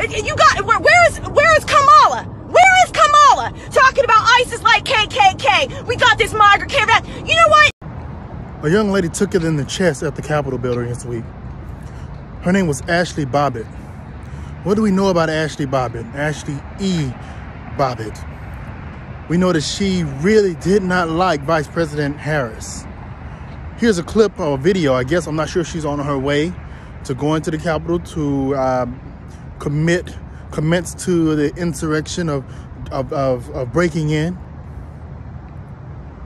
You got where, where is where is Kamala? Where is Kamala talking about ISIS like KKK? We got this migrant caravan. You know what? A young lady took it in the chest at the Capitol building this week. Her name was Ashli Babbitt. What do we know about Ashli Babbitt? Ashli E. Babbitt. We know that she really did not like Vice President Harris. Here's a clip or a video, I guess. I'm not sure if she's on her way to going to the Capitol to um, commit, commence to the insurrection of, of, of, of breaking in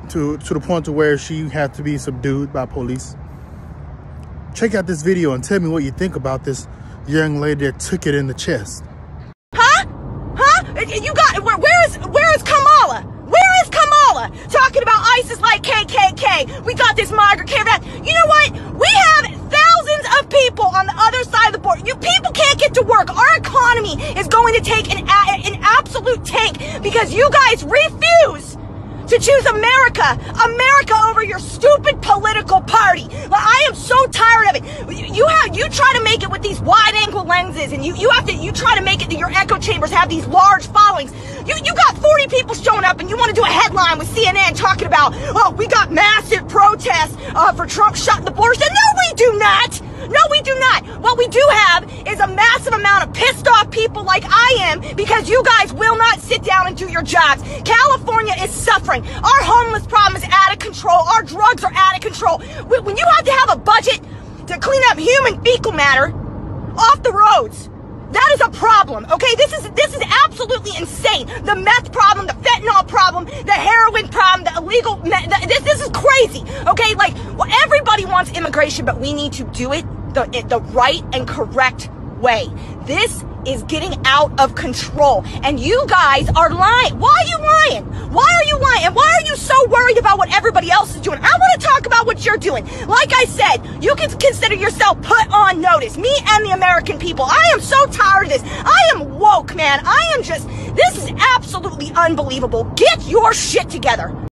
to, to the point to where she had to be subdued by police. Check out this video and tell me what you think about this young lady that took it in the chest. Huh? Huh? You got where, where is where is Kamala? Where is Kamala talking about ISIS like KKK? We got this migrant caravan. You know what? We have thousands of people on the other side of the border. You people can't get to work. Our economy is going to take an an absolute tank because you guys refuse to choose America, America over your stupid political party. I am so tired of it. You have you try to make it with these wide angle lenses, and you you have to you try to make it that your echo chambers have these large followings. You you got 40 people showing up, and you want to do a headline with CNN talking about oh we got massive protests uh, for Trump shutting the borders. And no, we do not. No, we do not. What we do have is a massive amount of pissed off people like I am because you guys will not sit down and do your jobs. California is suffering. Our homeless problem is out of control. Our drugs are out of control. When you have to have a budget to clean up human fecal matter off the roads, that is a problem, okay? This is this is absolutely insane. The meth problem, the fentanyl problem, the heroin problem, the illegal the, this this is crazy, okay? Like well, everybody wants immigration, but we need to do it the the right and correct way. This is getting out of control, and you guys are lying. Why are you lying? Why are you lying? And why are you so worried about what everybody else is doing? I want to talk about what you're doing. Like I said, you can consider yourself put on notice. Me and the American people. I am so tired of this. I am woke, man. I am just. This is absolutely unbelievable. Get your shit together.